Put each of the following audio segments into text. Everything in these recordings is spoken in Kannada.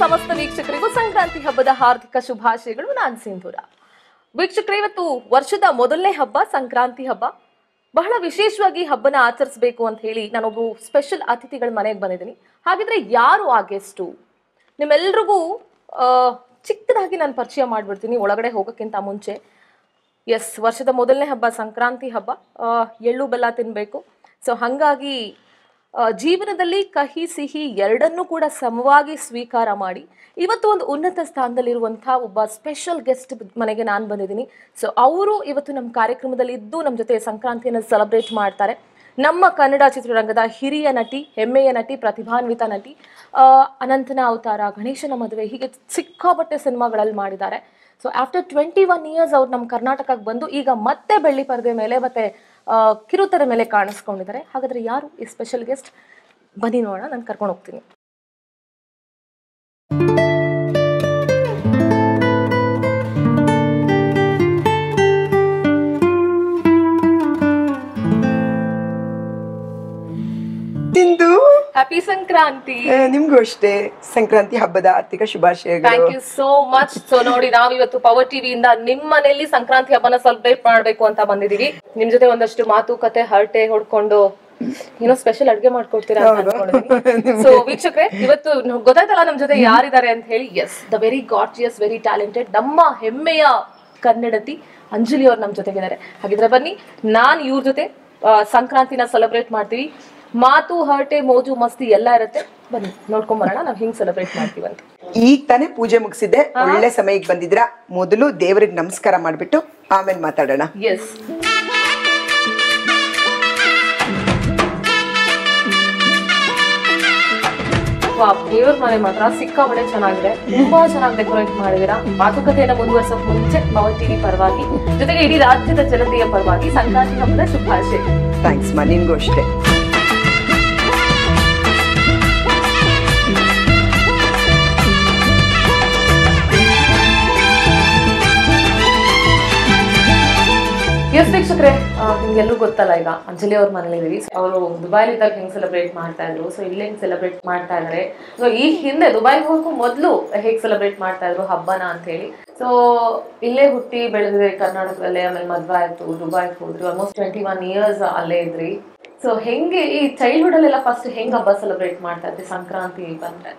ಸಮಸ್ತ ವೀಕ್ಷಕರಿಗೂ ಸಂಕ್ರಾಂತಿ ಹಬ್ಬದ ಹಾರ್ದಿಕ ಶುಭಾಶಯಗಳು. ನಾನ್ ಸಿಂಧೂರ. ವೀಕ್ಷಕರೇ, ಇವತ್ತು ವರ್ಷದ ಮೊದಲನೇ ಹಬ್ಬ, ಸಂಕ್ರಾಂತಿ ಹಬ್ಬ. ಬಹಳ ವಿಶೇಷವಾಗಿ ಹಬ್ಬನ ಆಚರಿಸಬೇಕು ಅಂತ ಹೇಳಿ ನಾನೊಬ್ಬ ಸ್ಪೆಷಲ್ ಅತಿಥಿಗಳ ಮನೆಗೆ ಬಂದಿದ್ದೀನಿ. ಹಾಗಿದ್ರೆ ಯಾರು ಆ ಗೆಸ್ಟು ನಿಮ್ಮೆಲ್ರಿಗೂ ಚಿಕ್ಕದಾಗಿ ನಾನು ಪರಿಚಯ ಮಾಡ್ಬಿಡ್ತೀನಿ, ಒಳಗಡೆ ಹೋಗೋಕ್ಕಿಂತ ಮುಂಚೆ. ಎಸ್ ವರ್ಷದ ಮೊದಲನೇ ಹಬ್ಬ, ಸಂಕ್ರಾಂತಿ ಹಬ್ಬ. ಎಳ್ಳು ಬೆಲ್ಲ ತಿನ್ನಬೇಕು ಸೊ ಹಾಗಾಗಿ ಜೀವನದಲ್ಲಿ ಕಹಿ ಸಿಹಿ ಎರಡನ್ನೂ ಕೂಡ ಸಮವಾಗಿ ಸ್ವೀಕಾರ ಮಾಡಿ ಇವತ್ತು ಒಂದು ಉನ್ನತ ಸ್ಥಾನದಲ್ಲಿರುವಂತಹ ಒಬ್ಬ ಸ್ಪೆಷಲ್ ಗೆಸ್ಟ್ ಮನೆಗೆ ನಾನು ಬಂದಿದ್ದೀನಿ. ಸೊ ಅವರು ಇವತ್ತು ನಮ್ಮ ಕಾರ್ಯಕ್ರಮದಲ್ಲಿ ಇದ್ದು ನಮ್ಮ ಜೊತೆ ಸಂಕ್ರಾಂತಿಯನ್ನು ಸೆಲೆಬ್ರೇಟ್ ಮಾಡ್ತಾರೆ. ನಮ್ಮ ಕನ್ನಡ ಚಿತ್ರರಂಗದ ಹಿರಿಯ ನಟಿ, ಹೆಮ್ಮೆಯ ನಟಿ, ಪ್ರತಿಭಾನ್ವಿತ ನಟಿ ಅನಂತನ ಅವತಾರ, ಗಣೇಶನ ಮದುವೆ, ಹೀಗೆ ಸಿಕ್ಕಾಪಟ್ಟೆ ಸಿನಿಮಾಗಳಲ್ಲಿ ಮಾಡಿದ್ದಾರೆ. So after twenty one years ಅವ್ರು ನಮ್ಮ ಕರ್ನಾಟಕಕ್ಕೆ ಬಂದು ಈಗ ಮತ್ತೆ ಬೆಳ್ಳಿ ಪರದೆ ಮೇಲೆ ಮತ್ತೆ ಕಿರುತೆರೆ ಮೇಲೆ ಕಾಣಿಸ್ಕೊಂಡಿದ್ದಾರೆ. ಹಾಗಾದ್ರೆ ಯಾರು ಈ ಸ್ಪೆಷಲ್ ಗೆಸ್ಟ್ ಬನ್ನಿ ನೋಡೋಣ ನಾನು ಕರ್ಕೊಂಡು ಹೋಗ್ತೀನಿ. ಹ್ಯಾಪಿ ಸಂಕ್ರಾಂತಿ ನಿಮ್ಗೂ ಅಷ್ಟೇ. ಸಂಕ್ರಾಂತಿ ಹಬ್ಬದ ಆರ್ಥಿಕ ಶುಭಾಶಯಗಳು. Thank you so much so ನೋಡಿ ನಾವ್ ಇವತ್ತು ಪವರ್ ಟಿವಿಯಿಂದ ನಿಮ್ ಮನೆಯಲ್ಲಿ ಸಂಕ್ರಾಂತಿ ಹಬ್ಬನ ಸೆಲೆಬ್ರೇಟ್ ಮಾಡ್ಬೇಕು ಅಂತ ಬಂದಿದೀವಿ ನಿಮ್ ಜೊತೆ ಒಂದಷ್ಟು ಮಾತುಕತೆ ಹರಟೆ ಹೊಡ್ಕೊಂಡು ಏನೋ ಸ್ಪೆಷಲ್ ಅಡ್ಗೆ ಮಾಡ್ಕೊಡ್ತೀರಾ ಸೊ ವೀಕ್ಷಕರೇ ಇವತ್ತು ಗೊತ್ತಾಯ್ತಲ್ಲ ನಮ್ ಜೊತೆ ಯಾರಿದ್ದಾರೆ ಅಂತ ಹೇಳಿ? Yes the very gorgeous very talented ನಮ್ಮ ಹೆಮ್ಮೆಯ ಕನ್ನಡತಿ ಅಂಜಲಿ ಅವ್ರು ನಮ್ ಜೊತೆಗಿದ್ದಾರೆ. ಹಾಗಿದ್ರೆ ಬನ್ನಿ ನಾನ್ ಇವ್ರ ಜೊತೆ ಸಂಕ್ರಾಂತಿನ ಸೆಲೆಬ್ರೇಟ್ ಮಾಡ್ತೀವಿ. ಮಾತು ಹರಟೆ ಮೋಜು ಮಸ್ತಿ ಎಲ್ಲ ಇರುತ್ತೆ. ಬನ್ನಿ ನೋಡ್ಕೊಂಡ್ ಬರೋಣ. ನಾವ್ ಹಿಂಗ್ ಸೆಲೆಬ್ರೇಟ್ ಮಾಡ್ತೀವಿ ಅಂತ. ಈಗ ತಾನೇ ಪೂಜೆ ಮುಗಿಸಿದ್ದೆ. ಒಳ್ಳೆ ಸಮಯಕ್ಕೆ ಬಂದಿದ್ರ ಮೊದಲು ದೇವರಿಗೆ ನಮಸ್ಕಾರ ಮಾಡ್ಬಿಟ್ಟು ಆಮೇಲೆ ಮಾತಾಡೋಣ. ಎಸ್ ದೇವ್ರ ಮನೆ ಮಾತ್ರ ಸಿಕ್ಕಾಪಟ್ಟೆ ಚೆನ್ನಾಗಿದೆ. ತುಂಬಾ ಚೆನ್ನಾಗಿ ಡೆಕೋರೇಟ್ ಮಾಡಿದೀರಾ ಮಾತುಕತೆಯನ್ನ ಮುಂದುವರ್ಸೋಕ್ ಮುಂಚೆ ಟಿವಿ ಪರವಾಗಿ ಜೊತೆಗೆ ಇಡೀ ರಾಜ್ಯದ ಜನತೆಯ ಪರವಾಗಿ ಸಂಕ್ರಾಂತಿ ಹಬ್ಬದ ಶುಭಾಶಯ. ಥ್ಯಾಂಕ್ಸ್ ಮಾ ನಿನ್ಗೂ ಅಷ್ಟೇ. ಎಸ್ ವೀಕ್ಷಕರೇ ನಿಮ್ಗೆಲ್ಲರೂ ನಿಮ್ಗೆಲ್ಲೂ ಗೊತ್ತಲ್ಲ ಈಗ, ಅಂಜಲಿ ಅವ್ರ ಮನೇಲಿ ಇದೀವಿ ಅವರು ದುಬೈಲಿ ಇದ್ದಾಗ ಹೆಂಗ್ ಸೆಲೆಬ್ರೇಟ್ ಮಾಡ್ತಾ ಇದ್ರು? ಸೊ ಇಲ್ಲಿ ಹೆಂಗ್ ಸೆಲೆಬ್ರೇಟ್ ಮಾಡ್ತಾ ಇದಾರೆ? ಸೊ ಈ ಹಿಂದೆ ದುಬೈಗೆ ಹೋಗಕ್ಕೂ ಮೊದಲು ಹೇಗ್ ಸೆಲೆಬ್ರೇಟ್ ಮಾಡ್ತಾ ಇದ್ರು ಹಬ್ಬನ ಅಂತ ಹೇಳಿ. ಸೊ ಇಲ್ಲೇ ಹುಟ್ಟಿ ಬೆಳೆದಿದೆ ಕರ್ನಾಟಕದಲ್ಲೇ, ಆಮೇಲೆ ಮದ್ವೆ ಆಯ್ತು, ದುಬೈಗೆ ಹೋದ್ರು ಆಲ್ಮೋಸ್ಟ್ ಟ್ವೆಂಟಿ ಒನ್ ಇಯರ್ಸ್ ಅಲ್ಲೇ ಇದ್ರಿ. ಸೊ ಹೆಂಗೆ ಈ ಚೈಲ್ಡ್ಹುಡ್ ಅಲ್ಲೆಲ್ಲ ಫಸ್ಟ್ ಹೆಂಗ್ ಹಬ್ಬ ಸೆಲೆಬ್ರೇಟ್ ಮಾಡ್ತಾ ಇದ್ರಿ? ಸಂಕ್ರಾಂತಿ ಬಂದ್ರೆ.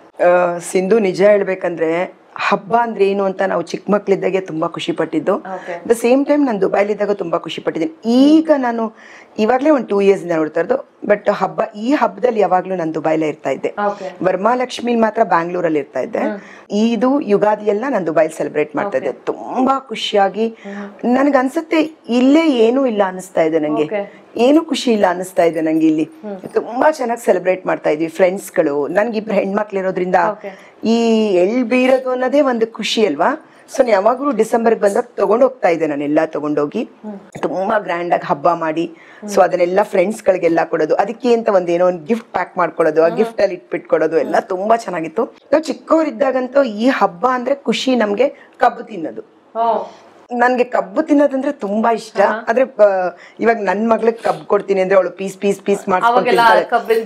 ಸಿಂಧು ನಿಜ ಹೇಳ್ಬೇಕಂದ್ರೆ ಹಬ್ಬ ಅಂದ್ರೆ ಏನು ಅಂತ ನಾವು ಚಿಕ್ಕ ಮಕ್ಳಿದ್ದಾಗೆ ತುಂಬಾ ಖುಷಿ ಪಟ್ಟಿದ್ದು. ದ ಸೇಮ್ ಟೈಮ್ ನಾನು ದುಬೈಲಿದ್ದಾಗ ತುಂಬಾ ಖುಷಿ ಪಟ್ಟಿದ್ದೀನಿ. ಈಗ ನಾನು ಇವಾಗಲೇ ಒಂದು ಟೂ ಇಯರ್ಸ್ ಇಂದ ನೋಡ್ತಾ ಇರೋದು ಬಟ್ ಹಬ್ಬ ಈ ಹಬ್ಬದಲ್ಲಿ ಯಾವಾಗ್ಲೂ ನಾನು ದುಬೈಲೇ ಇರ್ತಾ ಇದ್ದೆ. ವರ್ಮಾಲಕ್ಷ್ಮಿ ಮಾತ್ರ ಬ್ಯಾಂಗ್ಳೂರಲ್ಲಿ ಇರ್ತಾ ಇದ್ದೆ. ಇದು ಯುಗಾದಿ ಎಲ್ಲ ನಾನು ದುಬೈಲ್ ಸೆಲೆಬ್ರೇಟ್ ಮಾಡ್ತಾ ಇದ್ದೆ. ತುಂಬಾ ಖುಷಿಯಾಗಿ ನನ್ಗನ್ಸುತ್ತೆ ಇಲ್ಲೇ ಏನೂ ಇಲ್ಲ ಅನಿಸ್ತಾ ಇದೆ ನಂಗೆ. ಏನು ಖುಷಿ ಇಲ್ಲ ಅನಿಸ್ತಾ ಇದೆ ನಂಗೆ ಇಲ್ಲಿ. ತುಂಬಾ ಚೆನ್ನಾಗಿ ಸೆಲೆಬ್ರೇಟ್ ಮಾಡ್ತಾ ಇದ್ವಿ ಫ್ರೆಂಡ್ಸ್ಗಳು ನನ್ಗೆ ಇಬ್ರು ಹೆಣ್ಮಕ್ಳು ಇರೋದ್ರಿಂದ ಈ ಎಳ್ ಬೀರೋದು ಅನ್ನೋದೇ ಒಂದು ಖುಷಿ ಅಲ್ವಾ? ಸೊ ನಾನು ಯಾವಾಗ್ಲೂ ಡಿಸೆಂಬರ್ ಬಂದಾಗ ತಗೊಂಡ್ ಹೋಗ್ತಾ ಇದ್ದೆ. ನಾನೆಲ್ಲ ತಗೊಂಡೋಗಿ ತುಂಬಾ ಗ್ರ್ಯಾಂಡ್ ಆಗಿ ಹಬ್ಬ ಮಾಡಿ. ಸೊ ಅದನ್ನೆಲ್ಲ ಫ್ರೆಂಡ್ಸ್ ಗಳಿಗೆಲ್ಲ ಕೊಡೋದು. ಅದಕ್ಕೆ ಅಂತ ಒಂದ್ ಏನೋ ಒಂದು ಗಿಫ್ಟ್ ಪ್ಯಾಕ್ ಮಾಡ್ಕೊಡೋದು. ಆ ಗಿಫ್ಟ್ ಅಲ್ಲಿ ಇಟ್ಬಿಟ್ಕೊಡೋದು. ಎಲ್ಲ ತುಂಬಾ ಚೆನ್ನಾಗಿತ್ತು. ನಾವು ಚಿಕ್ಕವರಿದ್ದಾಗಂತೂ ಈ ಹಬ್ಬ ಅಂದ್ರೆ ಖುಷಿ ನಮ್ಗೆ ಕಬ್ಬು ತಿನ್ನೋದು. ನನ್ಗೆ ಕಬ್ಬು ತಿನ್ನೋದಂದ್ರೆ ತುಂಬಾ ಇಷ್ಟ. ಆದ್ರೆ ಇವಾಗ ನನ್ ಮಗಳಿಗೆ ಕಬ್ಬು ಕೊಡ್ತೀನಿ ಅಂದ್ರೆ ಅವಳು ಪೀಸ್ ಪೀಸ್ ಪೀಸ್ ಮಾಡ್ಕೊಂಡು ಕಬ್ಬಿನ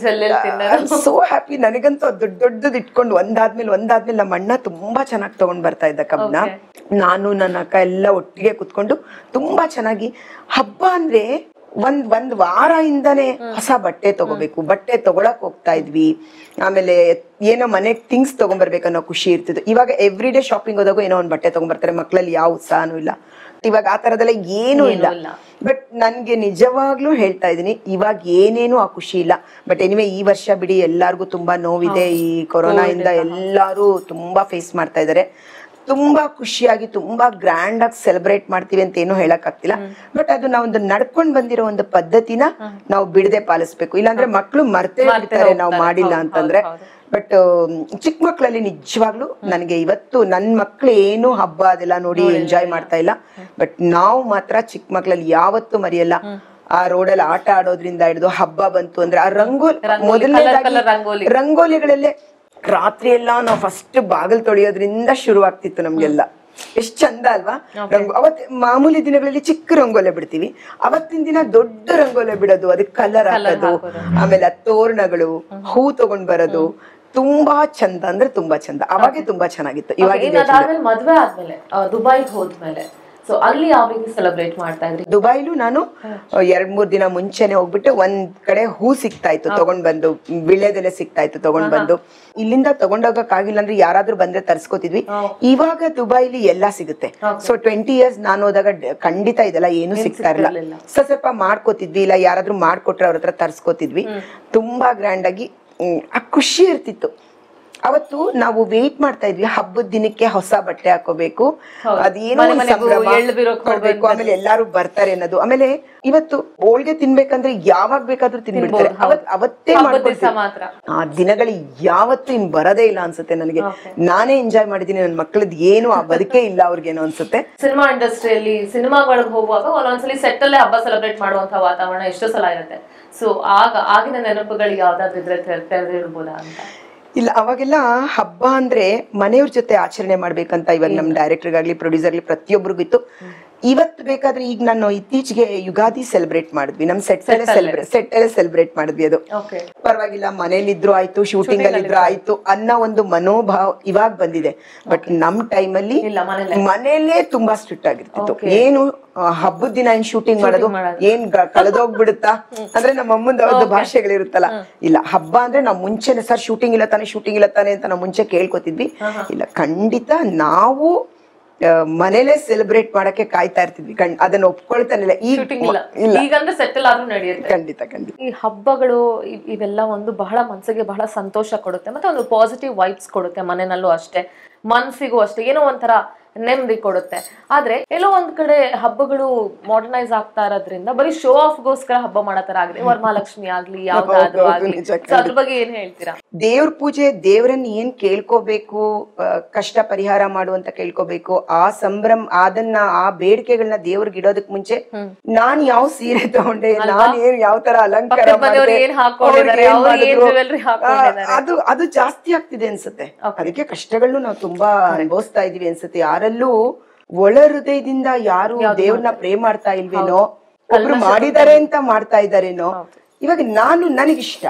ಸೋ ಹ್ಯಾಪಿ ನನಗಂತೂ ದೊಡ್ಡ ದೊಡ್ಡದ್ ಇಟ್ಕೊಂಡು ಒಂದಾದ್ಮೇಲೆ ಒಂದಾದ್ಮೇಲೆ ನಮ್ಮ ಅಣ್ಣ ತುಂಬಾ ಚೆನ್ನಾಗಿ ತಗೊಂಡ್ ಬರ್ತಾ ಇದ್ದ ಕಬ್ನ ನಾನು ನನ್ನ ಅಕ್ಕ ಎಲ್ಲ ಒಟ್ಟಿಗೆ ಕುತ್ಕೊಂಡು ತುಂಬಾ ಚೆನ್ನಾಗಿ ಹಬ್ಬ ಅಂದ್ರೆ ಒಂದ್ ಒಂದ್ ವಾರ ಇಂದಾನೆ ಹೊಸ ಬಟ್ಟೆ ತಗೋಬೇಕು. ಬಟ್ಟೆ ತಗೊಳಕ್ ಹೋಗ್ತಾ ಇದ್ವಿ. ಆಮೇಲೆ ಏನೋ ಮನೆಗ್ ಥಿಂಗ್ಸ್ ತಗೊಂಡ್ಬರ್ಬೇಕು ಅನ್ನೋ ಖುಷಿ ಇರ್ತಿತ್ತು. ಇವಾಗ ಎವ್ರಿ ಡೇ ಶಾಪಿಂಗ್ ಹೋದಾಗ ಏನೋ ಒಂದ್ ಬಟ್ಟೆ ತಗೊಂಡ್ಬರ್ತಾರೆ ಮಕ್ಳಲ್ಲಿ ಯಾವ ಉತ್ಸಾಹನೂ ಇಲ್ಲ. ಇವಾಗ ಆ ತರದೆಲ್ಲ ಏನು ಇಲ್ಲ. ಇಲ್ಲ. ಬಟ್ ನನ್ಗೆ ನಿಜವಾಗ್ಲೂ ಹೇಳ್ತಾ ಇದೀನಿ ಇವಾಗ ಏನೇನು ಆ ಖುಷಿ ಇಲ್ಲ. ಬಟ್ ಎನಿವೆ ಈ ವರ್ಷ ಬಿಡಿ ಎಲ್ಲಾರ್ಗು ತುಂಬಾ ನೋವಿದೆ. ಈ ಕೊರೋನಾ ಇಂದ ಎಲ್ಲಾರು ತುಂಬಾ ಫೇಸ್ ಮಾಡ್ತಾ ಇದಾರೆ ತುಂಬಾ ಖುಷಿಯಾಗಿ ತುಂಬಾ ಗ್ರ್ಯಾಂಡ್ ಆಗಿ ಸೆಲೆಬ್ರೇಟ್ ಮಾಡ್ತೀವಿ ಅಂತ ಏನು ಹೇಳಕ್ ಆಗ್ತಿಲ್ಲ ಬಟ್ ಅದು ನಾವೊಂದು ನಡ್ಕೊಂಡ್ ಬಂದಿರೋ ಒಂದು ಪದ್ಧತಿನ ನಾವು ಬಿಡದೆ ಪಾಲಿಸ್ಬೇಕು. ಇಲ್ಲಾಂದ್ರೆ ಮಕ್ಳು ಮರ್ತೇ ಬಿಡ್ತಾರೆ ನಾವು ಮಾಡಿಲ್ಲ ಅಂತಂದ್ರೆ. ಬಟ್ ಚಿಕ್ಕ ಮಕ್ಳಲ್ಲಿ ನಿಜವಾಗ್ಲೂ ನನಗೆ ಇವತ್ತು ನನ್ ಮಕ್ಳು ಏನು ಹಬ್ಬ ಅದೆಲ್ಲ ನೋಡಿ ಎಂಜಾಯ್ ಮಾಡ್ತಾ ಇಲ್ಲ. ಬಟ್ ನಾವು ಮಾತ್ರ ಚಿಕ್ಕ ಮಕ್ಳಲ್ಲಿ ಯಾವತ್ತೂ ಮರೆಯಲ್ಲ. ಆ ರೋಡಲ್ಲಿ ಆಟ ಆಡೋದ್ರಿಂದ ಹಿಡಿದು ಹಬ್ಬ ಬಂತು ಅಂದ್ರೆ ಆ ರಂಗೋಲಿ ಮೊದಲನೇದಾಗಿ. ರಂಗೋಲಿಗಳಲ್ಲೇ ರಾತ್ರಿ ಎಲ್ಲ ನಾವು ಫಸ್ಟ್ ಬಾಗಿಲು ತೊಳೆಯೋದ್ರಿಂದ ಶುರು ಆಗ್ತಿತ್ತು ನಮ್ಗೆಲ್ಲ. ಎಷ್ಟ್ ಚಂದ ಅಲ್ವಾ? ರಂಗು ಅವತ್ ಮಾಮೂಲಿ ದಿನಗಳಲ್ಲಿ ಚಿಕ್ಕ ರಂಗೋಲೆ ಬಿಡ್ತೀವಿ. ಅವತ್ತಿನ ದಿನ ದೊಡ್ಡ ರಂಗೋಲೆ ಬಿಡೋದು ಅದಕ್ಕೆ ಕಲರ್ ಹಾಕೋದು ಆಮೇಲೆ ತೋರಣಗಳು ಹೂ ತಗೊಂಡ್ ಬರೋದು ತುಂಬಾ ಚಂದ ಅಂದ್ರೆ ತುಂಬಾ ಚಂದ. ಅವಾಗೆ ತುಂಬಾ ಚೆನ್ನಾಗಿತ್ತು. ಇವಾಗ ಮದ್ವೆ ಆದ್ಮೇಲೆ ದುಬೈಗೆ ಹೋದ್ಮೇಲೆ ಸೊ ಅಲ್ಲಿ ಯಾವ ರೀತಿ ಸೆಲೆಬ್ರೇಟ್ ಮಾಡ್ತಾ ಇದ್ರಿ? ದುಬೈಲು ನಾನು ಎರಡ್ ಮೂರ್ ದಿನ ಮುಂಚೆನೆ ಹೋಗ್ಬಿಟ್ಟು ಒಂದ್ ಕಡೆ ಹೂ ಸಿಗ್ತಾ ಇತ್ತು ತಗೊಂಡ್ ಬಂದು ವಿಳ್ಯದೆಲೆ ಸಿಗ್ತಾ ಇತ್ತು ತಗೊಂಡ್ ಬಂದು. ಇಲ್ಲಿಂದ ತಗೊಂಡೋಗಕ್ ಆಗಿಲ್ಲ ಅಂದ್ರೆ ಯಾರಾದ್ರೂ ಬಂದ್ರೆ ತರ್ಸ್ಕೊತಿದ್ವಿ. ಇವಾಗ ದುಬೈಲಿ ಎಲ್ಲಾ ಸಿಗುತ್ತೆ. ಸೊ ಟ್ವೆಂಟಿ ಇಯರ್ಸ್ ನಾನು ಹೋದಾಗ ಖಂಡಿತ ಇದೆಲ್ಲ ಏನು ಸಿಗ್ತಾ ಇರಲಿಲ್ಲ. ಸ್ವಲ್ಪ ಸ್ವಲ್ಪ ಮಾಡ್ಕೋತಿದ್ವಿ ಇಲ್ಲ ಯಾರಾದ್ರೂ ಮಾಡ್ಕೊಟ್ರೆ ಅವ್ರ ಹತ್ರ ತರ್ಸ್ಕೊತಿದ್ವಿ. ತುಂಬಾ ಗ್ರ್ಯಾಂಡ್ ಆಗಿ ಆ ಖುಷಿ ಇರ್ತಿತ್ತು. ಅವತ್ತು ನಾವು ವೇಟ್ ಮಾಡ್ತಾ ಇದ್ವಿ ಹಬ್ಬದ ದಿನಕ್ಕೆ ಹೊಸ ಬಟ್ಟೆ ಹಾಕೋಬೇಕು. ಅದೇನೋ ಕೊಡ್ಬೇಕು ಆಮೇಲೆ ಎಲ್ಲಾರು ಬರ್ತಾರೆ ಅನ್ನೋದು. ಆಮೇಲೆ ಇವತ್ತು ಹೋಳ್ಗೆ ತಿನ್ಬೇಕಂದ್ರೆ ಯಾವಾಗ ಬೇಕಾದ್ರೂ ತಿನ್ಬಿಡ್ತಾರೆ. ಅವತ್ತೇ ಆ ದಿನಗಳು ಯಾವತ್ತು ಇನ್ ಬರದೇ ಇಲ್ಲ ಅನ್ಸುತ್ತೆ ನನಗೆ. ನಾನೇ ಎಂಜಾಯ್ ಮಾಡಿದೀನಿ ನನ್ನ ಮಕ್ಕಳದ್ ಏನು ಆ ಬದುಕೇ ಇಲ್ಲ ಅವ್ರಿಗೇನೋ ಅನ್ಸುತ್ತೆ. ಸಿನಿಮಾ ಇಂಡಸ್ಟ್ರಿಯಲ್ಲಿ ಸಿನಿಮಾಗಳಿಗೆ ಹೋಗುವಾಗ ಒಂದೊಂದ್ಸಲಿ ಸೆಟ್ ಅಲ್ಲೇ ಹಬ್ಬ ಸೆಲೆಬ್ರೇಟ್ ಮಾಡುವಂತ ವಾತಾವರಣ ಎಷ್ಟೋ ಸಲ ಇರುತ್ತೆ. ಸೊ ಆಗ ಆಗಿನ ನೆನಪುಗಳು ಯಾವ್ದಾದ್ರು ಇದ್ರೆ ಅಂತ? ಇಲ್ಲ ಅವಾಗೆಲ್ಲ ಹಬ್ಬ ಅಂದ್ರೆ ಮನೆಯವ್ರ ಜೊತೆ ಆಚರಣೆ ಮಾಡ್ಬೇಕಂತ ಇವಾಗ ನಮ್ ಡೈರೆಕ್ಟರ್ಗಾಗ್ಲಿ ಪ್ರೊಡ್ಯೂಸರ್ಲಿ ಪ್ರತಿಯೊಬ್ಬರಿಗೂ ಇತ್ತು. ಇವತ್ತು ಬೇಕಾದ್ರೆ ಈಗ ನಾನು ಇತ್ತೀಚೆಗೆ ಯುಗಾದಿ ಸೆಲೆಬ್ರೇಟ್ ಮಾಡಿದ್ವಿ. ನಮ್ ಸೆಟ್ ಸೆಲೆಬ್ರೇಟ್ ಸೆಟ್ ಎಲ್ಲ ಸೆಲೆಬ್ರೇಟ್ ಮಾಡಿದ್ವಿ ಅದು. ಪರವಾಗಿಲ್ಲ ಮನೇಲಿದ್ರು ಆಯ್ತು ಶೂಟಿಂಗ್ ಅಲ್ಲಿ ಇದ್ರು ಆಯ್ತು ಅನ್ನೋ ಒಂದು ಮನೋಭಾವ ಇವಾಗ ಬಂದಿದೆ. ಬಟ್ ನಮ್ ಟೈಮ್ ಅಲ್ಲಿ ಮನೆಯಲ್ಲೇ ತುಂಬಾ ಸ್ಟ್ರಿಕ್ಟ್ ಆಗಿರ್ತಿತ್ತು. ಏನು ಹಬ್ಬದ ದಿನ ಏನ್ ಶೂಟಿಂಗ್ ಮಾಡೋದು. ಏನ್ ಕಳೆದೋಗ್ಬಿಡುತ್ತಾ? ಅಂದ್ರೆ ನಮ್ಮ ಅಮ್ಮಂದ ಅವ್ರದ್ದು ಭಾಷೆಗಳಿರುತ್ತಲ್ಲ. ಇಲ್ಲ ಹಬ್ಬ ಅಂದ್ರೆ ನಾವು ಮುಂಚೆನೆ ಸರ್ ಶೂಟಿಂಗ್ ಇಲ್ಲ ತಾನೆ ಶೂಟಿಂಗ್ ಇಲ್ಲ ತಾನೆ ಅಂತ ನಾವು ಮುಂಚೆ ಕೇಳ್ಕೊತಿದ್ವಿ. ಇಲ್ಲ ಖಂಡಿತ ನಾವು ಮನೇಲೆ ಸೆಲೆಬ್ರೇಟ್ ಮಾಡಕ್ಕೆ ಕಾಯ್ತಾ ಇರ್ತಿದ್ವಿ ಅದನ್ನ ಒಪ್ಕೊಳ್ತಾನಿಲ್ಲ. ಈಗ ಈಗಂದ್ರೆ ಸೆಟಲ್ ಆದ್ರೂ ನಡೆಯುತ್ತೆ. ಖಂಡಿತ ಖಂಡಿತ. ಈ ಹಬ್ಬಗಳು ಇವೆಲ್ಲ ಒಂದು ಬಹಳ ಮನ್ಸಿಗೆ ಬಹಳ ಸಂತೋಷ ಕೊಡುತ್ತೆ. ಮತ್ತೆ ಒಂದು ಪಾಸಿಟಿವ್ ವೈಬ್ಸ್ ಕೊಡುತ್ತೆ ಮನೆಯಲ್ಲೂ ಅಷ್ಟೇ. ಮನ್ಸಿಗೂ ಅಷ್ಟೇ. ಏನೋ ಒಂಥರ ನೆಮ್ಮದಿ ಕೊಡುತ್ತೆ. ಆದ್ರೆ ಎಲ್ಲೋ ಒಂದ್ ಕಡೆ ಹಬ್ಬಗಳು ಮಾಡರ್ನೈಸ್ ಆಗ್ತಾ ಇರೋದ್ರಿಂದ ಬರೀ ಶೋ ಆಫ್ ಗೋಸ್ಕರ ಹಬ್ಬ ಮಾಡತರ ಆಗಿದೆ. ವರಮಹಾಲಕ್ಷ್ಮಿ ಆಗ್ಲಿ ಯಾವ್ದಾದ್ರು ಆಗ್ಲಿ. ಅದ್ರ ಬಗ್ಗೆ ಏನ್ ಹೇಳ್ತೀರಾ? ದೇವ್ರ ಪೂಜೆ ದೇವ್ರನ್ನ ಏನ್ ಕೇಳ್ಕೋಬೇಕು ಕಷ್ಟ ಪರಿಹಾರ ಮಾಡುವಂತ ಕೇಳ್ಕೋಬೇಕು ಆ ಸಂಭ್ರಮ ಅದನ್ನ ಆ ಬೇಡಿಕೆಗಳನ್ನ ದೇವ್ರಿಗೆ ಇಡೋದಕ್ ಮುಂಚೆ ನಾನ್ ಯಾವ ಸೀರೆ ತಗೊಂಡೆ ನಾನ್ ಏನ್ ಯಾವ ತರ ಅಲಂಕಾರ. ಅದು ಅದು ಜಾಸ್ತಿ ಆಗ್ತಿದೆ ಅನ್ಸುತ್ತೆ. ಅದಕ್ಕೆ ಕಷ್ಟಗಳನ್ನು ನಾವು ತುಂಬಾ ಅನುಭವಿಸ್ತಾ ಇದೀವಿ ಅನ್ಸುತ್ತೆ. ಯಾರಲ್ಲೂ ಒಳ ಹೃದಯದಿಂದ ಯಾರು ದೇವ್ರನ್ನ ಪ್ರೇ ಮಾಡ್ತಾ ಇಲ್ವೇನೋ ಒಬ್ರು ಮಾಡಿದ್ದಾರೆ ಅಂತ ಮಾಡ್ತಾ ಇದಾರೇನೋ ಇವಾಗ ನಾನು ನನಗಿಷ್ಟ.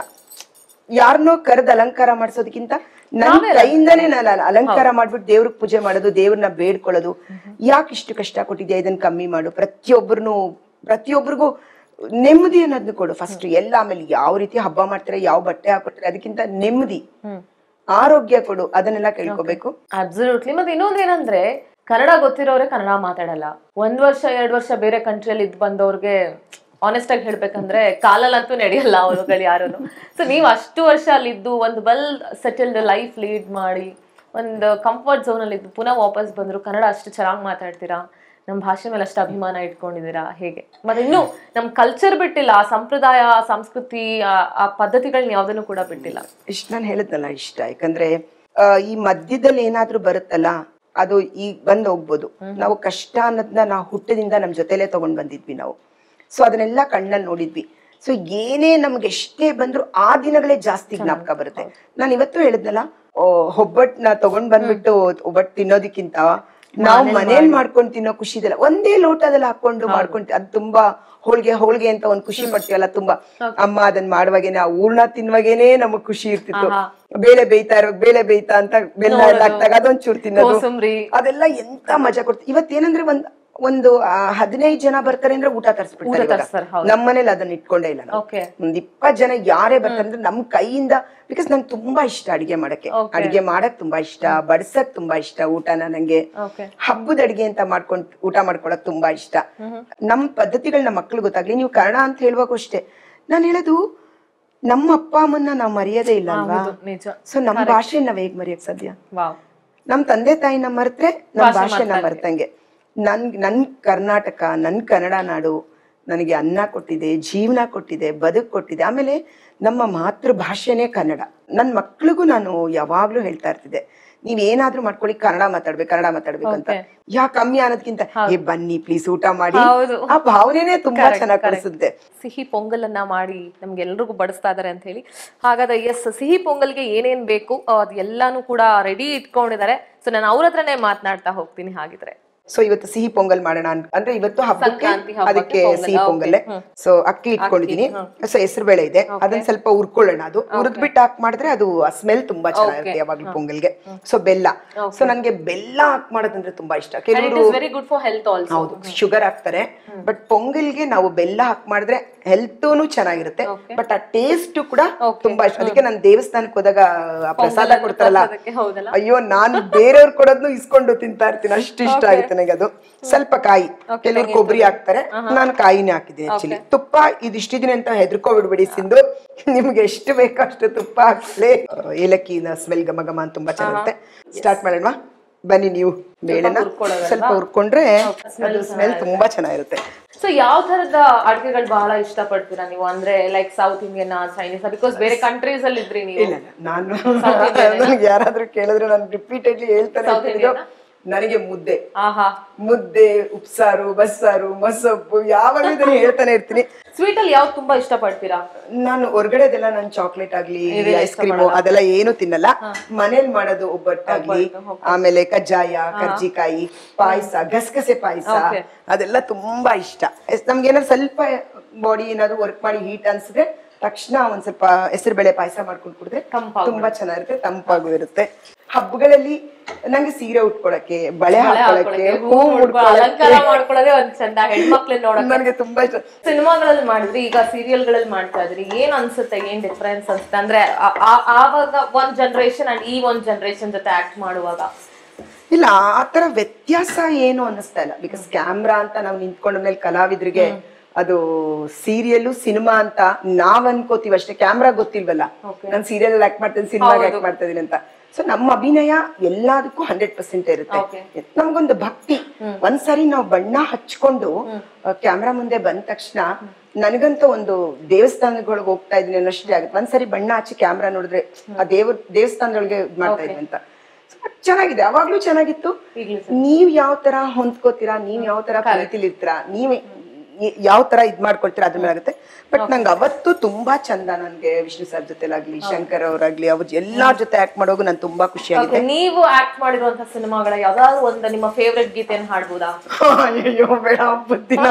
ಯಾರನ್ನೋ ಕರೆದ ಅಲಂಕಾರ ಮಾಡಿಸೋದಕ್ಕಿಂತ ನನ್ನ ಕೈಯಿಂದಾನೇ ನಾನು ಅಲ- ಅಲಂಕಾರ ಮಾಡ್ಬಿಟ್ಟು ದೇವ್ರಿಗೆ ಪೂಜೆ ಮಾಡೋದು ದೇವ್ರನ್ನ ಬೇಡ್ಕೊಳ್ಳೋದು ಯಾಕೆ ಇಷ್ಟು ಕಷ್ಟ ಕೊಟ್ಟಿದ್ಯಾ ಇದನ್ನ ಕಮ್ಮಿ ಮಾಡು ಪ್ರತಿಯೊಬ್ಬರನ್ನು ಪ್ರತಿಯೊಬ್ಬರಿಗೂ ನೆಮ್ಮದಿ ಅನ್ನೋದನ್ನ ಕೊಡು ಫಸ್ಟ್ ಎಲ್ಲ ಆಮೇಲೆ ಯಾವ ರೀತಿ ಹಬ್ಬ ಮಾಡ್ತಾರೆ ಯಾವ ಬಟ್ಟೆ ಹಾಕೊಡ್ತಾರೆ ಅದಕ್ಕಿಂತ ನೆಮ್ಮದಿ. ಆರೋಗ್ಯ ಕೊಡು ಅದನ್ನೆಲ್ಲ ಕೇಳ್ಕೋಬೇಕು. ಅಬ್ಸಲ್ಯೂಟ್ಲಿ ಮತ್ತೆ ಇನ್ನೊಂದ್ ಏನಂದ್ರೆ ಕನ್ನಡ ಗೊತ್ತಿರೋರೆ ಕನ್ನಡ ಮಾತಾಡಲ್ಲ. ಒಂದ್ ವರ್ಷ ಎರಡ್ ವರ್ಷ ಬೇರೆ ಕಂಟ್ರಿಯಲ್ಲಿ ಇದ್ ಬಂದವ್ರಿಗೆ ಆನೆಸ್ಟ್ ಆಗಿ ಹೇಳ್ಬೇಕಂದ್ರೆ ಕಾಲಲ್ಲಂತೂ ನಡೆಯಲ್ಲ ಅವರುಗಳು ಯಾರು ಸೊ ನೀವು ಅಷ್ಟು ವರ್ಷ ಅಲ್ಲಿದ್ದು ಒಂದು ವೆಲ್ ಸೆಟಲ್ಡ್ ಲೈಫ್ ಲೀಡ್ ಮಾಡಿ ಒಂದು ಕಂಫರ್ಟ್ ಝೋನ್ ಅಲ್ಲಿ ಇದ್ದು ಪುನಃ ವಾಪಸ್ ಬಂದ್ರು ಕನ್ನಡ ಅಷ್ಟು ಚೆನ್ನಾಗಿ ಮಾತಾಡ್ತೀರಾ? ನಮ್ಮ ಭಾಷೆ ಮೇಲೆ ಅಷ್ಟು ಅಭಿಮಾನ ಇಟ್ಕೊಂಡಿದ್ದೀರಾ? ಹೇಗೆ? ಮತ್ತೆ ಇನ್ನು ನಮ್ಮ ಕಲ್ಚರ್ ಬಿಟ್ಟಿಲ್ಲ ಆ ಸಂಪ್ರದಾಯ ಸಂಸ್ಕೃತಿ ಆ- ಪದ್ಧತಿಗಳನ್ನ ಯಾವ್ದನ್ನು ಕೂಡ ಬಿಟ್ಟಿಲ್ಲ. ಇಷ್ಟ ನಾನು ಹೇಳಿದ್ನಲ್ಲ ಇಷ್ಟ ಯಾಕಂದ್ರೆ ಈ ಮಧ್ಯದಲ್ಲಿ ಏನಾದ್ರೂ ಬರುತ್ತಲ್ಲ ಅದು ಈಗ ಬಂದ್ ಹೋಗ್ಬೋದು. ನಾವು ಕಷ್ಟ ಅನ್ನೋದನ್ನ ನಾವು ಹುಟ್ಟದಿಂದ ನಮ್ಮ ಜೊತೆಲೆ ತಗೊಂಡ್ ಬಂದಿದ್ವಿ ನಾವು. ಸೊ ಅದನ್ನೆಲ್ಲ ಕಣ್ಣಲ್ಲಿ ನೋಡಿದ್ವಿ. ಸೊ ಏನೇ ನಮ್ಗೆ ಎಷ್ಟೇ ಬಂದ್ರು ಆ ದಿನಗಳೇ ಜಾಸ್ತಿ ಜ್ಞಾಪಕ ಬರುತ್ತೆ. ನಾನು ಇವತ್ತು ಹೇಳಿದ್ನಲ್ಲ ಒಬ್ಬಟ್ಟನ್ನ ತಗೊಂಡ್ ಬಂದ್ಬಿಟ್ಟು ಒಬ್ಬಟ್ಟು ತಿನ್ನೋದಕ್ಕಿಂತ ನಾವು ಮನೇಲಿ ಮಾಡ್ಕೊಂಡು ತಿನ್ನೋ ಖುಷಿ ಇದೆಲ್ಲ. ಒಂದೇ ಲೋಟದಲ್ಲಿ ಹಾಕೊಂಡು ಮಾಡ್ಕೊಂಡು ಅದು ತುಂಬಾ ಹೋಳಿಗೆ ಹೋಳ್ಗೆ ಅಂತ ಒಂದ್ ಖುಷಿ ಪಡ್ತೀವಲ್ಲ ತುಂಬಾ. ಅಮ್ಮ ಅದನ್ನ ಮಾಡುವಾಗೇನೆ ಆ ಹೂರ್ಣ ತಿನ್ವಾಗೇನೆ ನಮಗ್ ಖುಷಿ ಇರ್ತಿತ್ತು. ಬೇಳೆ ಬೇಯ್ತಾ ಇರೋ ಬೇಳೆ ಬೇಯ್ತಾ ಅಂತ ಬೆಲ್ಲ ಎಲ್ಲ ಹಾಕ್ದಾಗ ಅದೊಂದ್ ಚೂರ್ ತಿನ್ನೋದು. ಅದೆಲ್ಲ ಎಂತ ಮಜಾ ಕೊಡ್ತೀವಿ ಇವತ್ತೇನಂದ್ರೆ ಒಂದ್ ಒಂದು ಹದಿನೈದು ಜನ ಬರ್ತಾರೆ ಅಂದ್ರೆ ಊಟ ತರಿಸ್ಬಿಡ್ತಾರೆ ನಮ್ಮನೇಲಿ ನಮ್ಮ ಮನೇಲಿ ಅದನ್ನ ಇಟ್ಕೊಂಡೇ ಇಲ್ಲ ಒಂದ್ ಇಪ್ಪತ್ ಜನ ಯಾರೇ ಬರ್ತಾರೆ ಅಂದ್ರೆ ನಮ್ ಕೈಯಿಂದ ಬಿಕಾಸ್ ನಂಗೆ ತುಂಬಾ ಇಷ್ಟ ಅಡಿಗೆ ಮಾಡಕ್ಕೆ. ಅಡಿಗೆ ಮಾಡಕ್ ತುಂಬಾ ಇಷ್ಟ ಬಡ್ಸಕ್ ತುಂಬಾ ಇಷ್ಟ ಊಟನ ನಂಗೆ. ಹಬ್ಬದ ಅಡಿಗೆ ಅಂತ ಮಾಡ್ಕೊಂಡ್ ಊಟ ಮಾಡ್ಕೊಳಕ್ ತುಂಬಾ ಇಷ್ಟ. ನಮ್ ಪದ್ಧತಿಗಳನ್ನ ಮಕ್ಳು ಗೊತ್ತಾಗ್ಲಿ ನೀವು ಕನ್ನಡ ಅಂತ ಹೇಳುವಾಗ ಅಷ್ಟೇ. ನಾನು ಹೇಳೋದು ನಮ್ಮ ಅಪ್ಪ ಅಮ್ಮನ್ನ ನಾವ್ ಮರೆಯೋದೇ ಇಲ್ಲ ಅಲ್ವಾ? ಸೊ ನಮ್ ಭಾಷೆ ನಾವ್ ಹೇಗ್ ಮರೆಯಕ್ ಸಾಧ್ಯ? ನಮ್ ತಂದೆ ತಾಯಿನ ಮರೆತ್ರೆ ನಮ್ ನಾವ್ ಮರ್ತಂಗೆ. ನನ್ ನನ್ ಕರ್ನಾಟಕ ನನ್ ಕನ್ನಡ ನಾಡು ನನಗೆ ಅನ್ನ ಕೊಟ್ಟಿದೆ ಜೀವನ ಕೊಟ್ಟಿದೆ ಬದುಕು ಕೊಟ್ಟಿದೆ. ಆಮೇಲೆ ನಮ್ಮ ಮಾತೃ ಭಾಷೆನೇ ಕನ್ನಡ. ನನ್ ಮಕ್ಳಿಗೂ ನಾನು ಯಾವಾಗ್ಲೂ ಹೇಳ್ತಾ ಇರ್ತಿದ್ದೆ ನೀವ್ ಏನಾದ್ರೂ ಮಾಡ್ಕೊಳ್ಳಿ ಕನ್ನಡ ಮಾತಾಡ್ಬೇಕು ಕನ್ನಡ ಮಾತಾಡ್ಬೇಕು ಅಂತ. ಯಾ ಕಮ್ಮಿ ಅನ್ನೋದ್ಕಿಂತ ಏ ಬನ್ನಿ ಪ್ಲೀಸ್ ಊಟ ಮಾಡಿ. ಆ ಭಾವನೆನೇ ತುಂಬಾ ಚೆನ್ನಾಗಿ ಕಳಿಸುತ್ತೆ. ಸಿಹಿ ಪೊಂಗಲನ್ನ ಮಾಡಿ ನಮ್ಗೆ ಎಲ್ರಿಗೂ ಬಡಿಸ್ತಾ ಇದಾರೆ ಅಂತ ಹೇಳಿ. ಹಾಗಾದ್ರೆ ಎಸ್ ಸಿಹಿ ಪೊಂಗಲ್ಗೆ ಏನೇನ್ ಬೇಕು ಅದ್ ಎಲ್ಲಾನು ಕೂಡ ರೆಡಿ ಇಟ್ಕೊಂಡಿದ್ದಾರೆ. ಸೊ ನಾನು ಅವ್ರ ಹತ್ರನೇ ಮಾತನಾಡ್ತಾ ಹೋಗ್ತೀನಿ ಹಾಗಿದ್ರೆ. ಸೊ ಇವತ್ತು ಸಿಹಿ ಪೊಂಗಲ್ ಮಾಡೋಣ ಅಂದ್ರೆ ಇವತ್ತು ಹಬ್ಬಕ್ಕೆ ಅದಕ್ಕೆ ಸಿಹಿ ಪೊಂಗಲ್ ಸೊ ಅಕ್ಕಿ ಇಟ್ಕೊಂಡಿದೀನಿ. ಸೊ ಹೆಸರು ಬೇಳೆ ಇದೆ. ಅದನ್ನ ಸ್ವಲ್ಪ ಹುರ್ಕೊಳ್ಳೋಣ ಅದು. ಹುರಿದ್ಬಿಟ್ಟು ಹಾಕ್ ಮಾಡಿದ್ರೆ ಅದು ಸ್ಮೆಲ್ ತುಂಬಾ ಚೆನ್ನಾಗಿರುತ್ತೆ ಯಾವಾಗ್ಲೂ ಪೊಂಗಲ್ಗೆ. ಸೊ ಬೆಲ್ಲ. ಸೊ ನನ್ಗೆ ಬೆಲ್ಲ ಹಾಕ್ ಮಾಡೋದಂದ್ರೆ ತುಂಬಾ ಇಷ್ಟ. ಕೆಲವರು very good for health also ಹೌದು ಶುಗರ್ ಹಾಕ್ತಾರೆ. ಬಟ್ ಪೊಂಗಲ್ಗೆ ನಾವು ಬೆಲ್ಲ ಹಾಕ್ ಮಾಡಿದ್ರೆ ಹೆಲ್ತೂನು ಚೆನ್ನಾಗಿರುತ್ತೆ. ಬಟ್ ಆ ಟೇಸ್ಟ್ ಕೂಡ ತುಂಬಾ ಇಷ್ಟ. ಅದಕ್ಕೆ ನಾನು ದೇವಸ್ಥಾನಕ್ಕೆ ಹೋದಾಗ ಆ ಪ್ರಸಾದ ಕೊಡ್ತಾರಲ್ಲ. ಅಯ್ಯೋ ನಾನು ಬೇರೆಯವ್ರು ಕೊಡೋದ್ನು ಇಸ್ಕೊಂಡು ತಿಂತಾ ಇರ್ತೀನಿ. ಅಷ್ಟು ಇಷ್ಟ ಆಗುತ್ತೆ ನನಗೆ ಅದು. ಸ್ವಲ್ಪ ಕಾಯಿ. ಕೆಲವ್ರು ಕೊಬ್ಬರಿ ಹಾಕ್ತಾರೆ. ನಾನು ಕಾಯಿನೇ ಹಾಕಿದ್ದೀನಿ ಆಕ್ಚುಲಿ ತುಪ್ಪ ಇದಿಷ್ಟಿದ್ದೀನಿ ಅಂತ ಹೆದರ್ಕೋ ಬಿಡ್ಬೇಡಿ ಸಿಂಧು. ನಿಮ್ಗೆ ಎಷ್ಟು ಬೇಕೋ ಅಷ್ಟು ತುಪ್ಪ ಹಾಕ್ಲೇ. ಏಲಕ್ಕಿನ ಸ್ಮೆಲ್ ಘಮ ಘಮ ಅಂತ ತುಂಬಾ ಚೆನ್ನಾಗುತ್ತೆ. ಸ್ಟಾರ್ಟ್ ಮಾಡೋಣ ಬನ್ನಿ ನೀವು ಬೇಳೆನ ಸ್ವಲ್ಪ ಹುರ್ಕೊಂಡ್ರೆ ಅದು ಸ್ಮೆಲ್ ತುಂಬಾ ಚೆನ್ನಾಗಿರುತ್ತೆ. ಸೊ ಯಾವ ತರದ ಅಡುಗೆಗಳು ಬಹಳ ಇಷ್ಟ ಪಡ್ತೀರಾ ನೀವು? ಅಂದ್ರೆ like south Indian Chinese because ಬೇರೆ ಕಂಟ್ರೀಸ್ ಅಲ್ಲಿ ಇದ್ರಿ ನೀವು. ಇಲ್ಲ ನಾನು ನನಗೆ ಯಾರಾದ್ರೂ ಕೇಳಿದ್ರೆ ನಾನು ರಿಪೀಟೆಡ್ಲಿ ಹೇಳ್ತಾರೆ ನನಗೆ ಮುದ್ದೆ. ಮುದ್ದೆ ಉಪ್ಸಾರು ಬಸ್ಸಾರು ಮೊಸೊಪ್ಪು ಯಾವಾಗ ಹೇಳ್ತಾನೆ ಇರ್ತೀನಿ. ಸ್ವೀಟ್ ಅಲ್ಲಿ ಯಾವ್ದು ತುಂಬಾ ಇಷ್ಟ ಪಡ್ತೀರಾ ನಾನು ಹೊರಗಡೆದೆಲ್ಲ ನಾನು ಚಾಕ್ಲೇಟ್ ಆಗ್ಲಿ ಐಸ್ ಕ್ರೀಮ್ ಅದೆಲ್ಲ ಏನು ತಿನ್ನಲ್ಲ. ಮನೇಲಿ ಮಾಡೋದು ಒಬ್ಬಟ್ಟಾಗ್ಲಿ ಆಮೇಲೆ ಕಜ್ಜಾಯ ಕರ್ಜಿಕಾಯಿ ಪಾಯಸ ಗಸಗಸೆ ಪಾಯಸ. ಅದೆಲ್ಲ ತುಂಬಾ ಇಷ್ಟ. ನಮ್ಗೆ ಏನಾದ್ರು ಸ್ವಲ್ಪ ಬಾಡಿ ಏನಾದ್ರು ವರ್ಕ್ ಮಾಡಿ ಹೀಟ್ ಅನ್ಸಿದ್ರೆ ತಕ್ಷಣ ಒಂದ್ ಸ್ವಲ್ಪ ಹೆಸರು ಬೇಳೆ ಪಾಯಸ ಮಾಡ್ಕೊಂಡು ಕುಡಿದ್ರೆ ತುಂಬಾ ಚೆನ್ನಾಗಿರುತ್ತೆ ತಂಪಾಗೂ ಇರುತ್ತೆ. ಹಬ್ಬಗಳಲ್ಲಿ ನಂಗೆ ಸೀರೆ ಉಟ್ಕೊಳಕ್ಕೆ ಬಳೆ ಹಾಕೊಳಕ್ಕೆ ಹೂ ಅಲಂಕಾರ ಮಾಡ್ಕೊಳ್ಳೋದೇ ಒಂದ್ ಚಂದ. ಹೆಣ್ಮಕ್ಳನ್ನ ನೋಡಕ್ ನನಗೆ ತುಂಬಾ ಇಷ್ಟ. ಸಿನಿಮಾಗಳಲ್ಲಿ ಮಾಡಿದ್ರಿ ಈಗ ಸೀರಿಯಲ್ಗಳಲ್ಲಿ ಮಾಡ್ತಾ ಇದ್ರಿ ಏನ್ ಅನ್ಸುತ್ತೆ ಏನ್ ಡಿಫ್ರೆನ್ಸ್ ಅನ್ಸುತ್ತೆ? ಅಂದ್ರೆ ಆವಾಗ ಒಂದ್ ಜನರೇಷನ್ ಅಂಡ್ ಈ ಒಂದ್ ಜನರೇಷನ್ ಜೊತೆ ಆಕ್ಟ್ ಮಾಡುವಾಗ? ಇಲ್ಲ ಆ ತರ ವ್ಯತ್ಯಾಸ ಏನು ಅನ್ನಿಸ್ತಾ ಇಲ್ಲ. ಬಿಕಾಸ್ ಕ್ಯಾಮ್ರಾ ಅಂತ ನಾವು ನಿಂತ್ಕೊಂಡ ಮೇಲೆ ಕಲಾವಿದ್ರಿಗೆ ಅದು ಸೀರಿಯಲ್ ಸಿನಿಮಾ ಅಂತ ನಾವ್ ಅನ್ಕೋತೀವಿ ಅಷ್ಟೇ. ಕ್ಯಾಮ್ರಾ ಗೊತ್ತಿಲ್ವಲ್ಲ? ನಾನು ಸೀರಿಯಲ್ ಆಕ್ಟ್ ಮಾಡ್ತೀನಿ ಸಿನಿಮಾಗೆ ಆಕ್ಟ್ ಮಾಡ್ತಾ ಇದೀನಿ ಅಂತ. ಸೊ ನಮ್ಮ ಅಭಿನಯ ಎಲ್ಲದಕ್ಕೂ ಹಂಡ್ರೆಡ್ ಪರ್ಸೆಂಟ್ ಇರುತ್ತೆ. ನಮ್ಗೊಂದು ಭಕ್ತಿ. ಒಂದ್ಸರಿ ನಾವು ಬಣ್ಣ ಹಚ್ಕೊಂಡು ಕ್ಯಾಮ್ರಾ ಮುಂದೆ ಬಂದ ತಕ್ಷಣ ನನಗಂತ ಒಂದು ದೇವಸ್ಥಾನಗಳಿಗೆ ಹೋಗ್ತಾ ಇದೀನಿ ಅನ್ನೋಷ್ಟೇ ಆಗುತ್ತೆ ಒಂದ್ಸರಿ ಬಣ್ಣ ಹಚ್ಚಿ ಕ್ಯಾಮ್ರಾ ನೋಡಿದ್ರೆ ಆ ದೇವ್ರ ದೇವಸ್ಥಾನದೊಳಗೆ ಇದ್ ಮಾಡ್ತಾ ಇದೀನಿ ಅಂತ. ಚೆನ್ನಾಗಿದೆ. ಅವಾಗ್ಲೂ ಚೆನ್ನಾಗಿತ್ತು. ನೀವ್ ಯಾವ ತರ ಹೊಂದ್ಕೋತೀರಾ? ನೀವ್ ಯಾವ ತರ ಪ್ರೀತಿಲಿ ಇರ್ತೀರಾ ನೀವ್ ಯಾವ ತರ ಇದ್ ಮಾಡ್ಕೊಳ್ತೀರಾ ಅದ್ರ ಮೇಲೆ ಆಗುತ್ತೆ. ಬಟ್ ನಂಗೆ ಅವತ್ತು ತುಂಬಾ ಚಂದ ನನ್ಗೆ ವಿಷ್ಣು ಸರ್ ಜೊತೆಲಾಗ್ಲಿ ಶಂಕರ್ ಅವರಾಗ್ಲಿ ಅವ್ರ ಎಲ್ಲಾರ ಜೊತೆ ಆಕ್ಟ್ ಮಾಡೋಗು ನಾನು ತುಂಬಾ ಖುಷಿ ಆಗಿದೆ ನೀವು ಆಕ್ಟ್ ಮಾಡಿರುವಂತ ಸಿನಿಮಾಗಳ ಯಾವ್ದಾದ್ರು ಒಂದು ನಿಮ್ಮ ಫೇವ್ರೆಟ್ ಗೀತೆಯನ್ನು ಹಾಡ್ಬೋದಾ? ಅಯ್ಯೋ ಬೇಡ ಬುದ್ಧಿನ?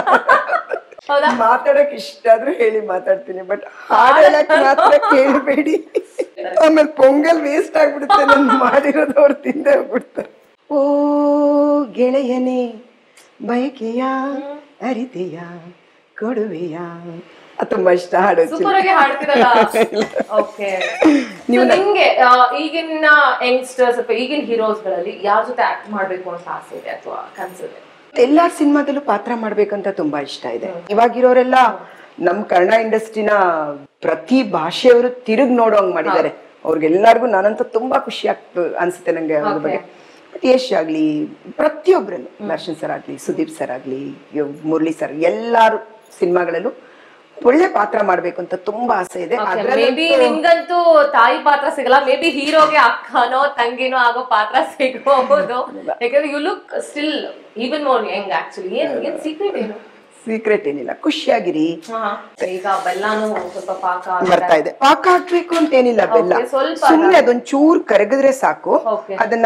ಮಾತಾಡಕ್ ಇಷ್ಟ ಆದ್ರೂ ಹೇಳಿ ಮಾತಾಡ್ತೀನಿ ಬಟ್ ಹಾಡಕ್ ಮಾತ್ರ ಕೇಳಬೇಡಿ. ಆಮೇಲೆ ಪೊಂಗಲ್ ವೇಸ್ಟ್ ಆಗ್ಬಿಡುತ್ತೆ ನಾನು ಮಾಡಿರೋದು ಅವ್ರು ತಿಂದೇ ಹೋಗ್ಬಿಡ್ತಾರೆ. ಓ ಗೆಳೆಯನೇ ಬಯಕೆಯ ಅರಿತೆಯ ಕೊಡುವೆಯ? ತುಂಬಾ ಇಷ್ಟ ಹಾಡು ಸೂಪರ್ ಆಗಿ ಹಾಡ್ತಿರಲ್ಲ? ಓಕೆ ನಿಮ್ಗೆ ಆ, ಈಗಿನ ಯಂಗ್ಸ್ಟರ್ಸ್ ಅಥವಾ ಈಗಿನ ಹೀರೋಸ್ಗಳಲ್ಲಿ ಯಾರ ಜೊತೆ ಆಕ್ಟ್ ಮಾಡಬೇಕು ಅಂತ ಆಸೆ ಇದೆ ಅಥವಾ ಕನ್ಸಿದೆ ಎಲ್ಲಾ ಸಿನಿಮಾದಲ್ಲೂ ಪಾತ್ರ ಮಾಡ್ಬೇಕಂತ ತುಂಬಾ ಇಷ್ಟ ಇದೆ. ಇವಾಗಿರೋರೆಲ್ಲ ನಮ್ ಕನ್ನಡ ಇಂಡಸ್ಟ್ರಿನ ಪ್ರತಿ ಭಾಷೆಯವರು ತಿರುಗ್ ನೋಡೋಂಗ್ ಮಾಡಿದ್ದಾರೆ. ಅವ್ರಿಗೆಲ್ಲರಿಗೂ ನಾನಂತೂ ತುಂಬಾ ಖುಷಿ ಆಗ್ತ ಅನ್ಸುತ್ತೆ ನಂಗೆ ಅವ್ರ ಬಗ್ಗೆ. ಯಶ್ ಆಗ್ಲಿ ಪ್ರತಿಯೊಬ್ಬರನ್ನು ದರ್ಶನ್ ಸರ್ ಆಗ್ಲಿ ಸುದೀಪ್ ಸರ್ ಆಗ್ಲಿ ಮುರಳಿ ಸರ್ ಎಲ್ಲಾರು ಸಿನಿಮಾಗಳಲ್ಲೂ ಒಳ್ಳೆ ಪಾತ್ರ ಮಾಡ್ಬೇಕು ಅಂತ ತುಂಬಾ ಆಸೆ ಇದೆ. ಮೇ ಅದ್ರಲ್ಲಿ ಬಿ ನಿಮ್ಗಂತೂ ತಾಯಿ ಪಾತ್ರ ಸಿಗಲ್ಲ. ಮೇ ಬಿ ಹೀರೋಗೆ ಅಕ್ಕನೋ ತಂಗಿನೋ ಆಗೋ ಪಾತ್ರ ಸಿಗಬಹುದು ಯಾಕಂದ್ರೆ you look still even more young actually ಏನ್ ಏನ್ ಸೀಕ್ರೆಟ್ ಏನು? ಸೀಕ್ರೆಟ್ ಏನಿಲ್ಲ. ಖುಷಿಯಾಗಿರಿ. ಈಗ ಬೆಲ್ಲಾನು ಸ್ವಲ್ಪ ಪಾಕ ಬರ್ತಾ ಇದೆ. ಪಾಕ ಹಾಕ್ಬೇಕು ಅಂತ ಏನಿಲ್ಲ ಬೆಲ್ಲ. ಸುಮ್ಮನೆ ಅದೊಂದ್ ಚೂರ್ ಕರಗಿದ್ರೆ ಸಾಕು. ಅದನ್ನ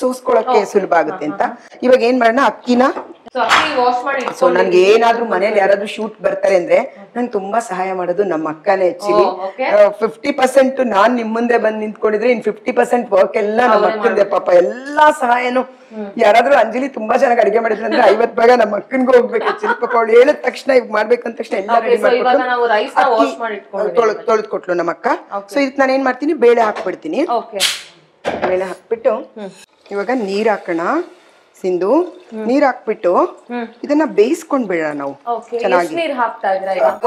ಸೂಸ್ಕೊಳಕ್ಕೆ ಸುಲಭ ಆಗುತ್ತೆ ಅಂತ. ಇವಾಗ ಏನ್ ಮಾಡೋಣ? ಅಕ್ಕಿನ? ಸೊ ನನ್ಗೆ ಏನಾದ್ರೂ ಮನೇಲಿ ಯಾರಾದ್ರೂ ಶೂಟ್ ಬರ್ತಾರೆ ಅಂದ್ರೆ ನಂಗೆ ತುಂಬಾ ಸಹಾಯ ಮಾಡೋದು ನಮ್ಮ ಅಕ್ಕನೇ ಆಕ್ಚುಲಿ. ಫಿಫ್ಟಿ ಪರ್ಸೆಂಟ್ ನಾನ್ ನಿಮ್ ಮುಂದೆ ಬಂದ್ ನಿಂತ್ಕೊಂಡಿದ್ರೆ ಇನ್ ಫಿಫ್ಟಿ ಪರ್ಸೆಂಟ್ ವರ್ಕ್ ಎಲ್ಲ ನಮ್ಮ ಅಕ್ಕಂದೆ ಪಾಪ. ಎಲ್ಲಾ ಸಹಾಯನು ಯಾರಾದ್ರೂ ಅಂಜಲಿ ತುಂಬಾ ಚೆನ್ನಾಗಿ ಅಡಿಗೆ ಮಾಡಿದ್ರೆ ಅಂದ್ರೆ ಐವತ್ ಭಾಗ ನಮ್ಮ ಅಕ್ಕನ್ಗೂ ಹೋಗ್ಬೇಕು. ಪಾಪ ಅವಳು ಹೇಳಿದ ತಕ್ಷಣ ಇವ್ ಮಾಡ್ಬೇಕಂದ ತಕ್ಷಣ ಎಲ್ಲ ರೆಡಿ ಮಾಡ್ಕೊಂಡು ಮಾಡ್ಕೊಟ್ಟು. ತೊಳೆದ್ ಕೊಟ್ಲು ನಮ್ಮ ಅಕ್ಕ. ಸೊ ಇದಕ್ ನಾನು ಏನ್ ಮಾಡ್ತೀನಿ? ಬೇಳೆ ಹಾಕ್ಬಿಡ್ತೀನಿ. ಬೇಳೆ ಹಾಕ್ಬಿಟ್ಟು ಇವಾಗ ನೀರ್ ಹಾಕೋಣ. ಸಿಂಧು ನೀರ್ ಹಾಕ್ಬಿಟ್ಟು ಇದನ್ನ ಬೇಯಿಸ್ಕೊಂಡ್ ಬಿಡೋಣ ನಾವು. ಚೆನ್ನಾಗಿ.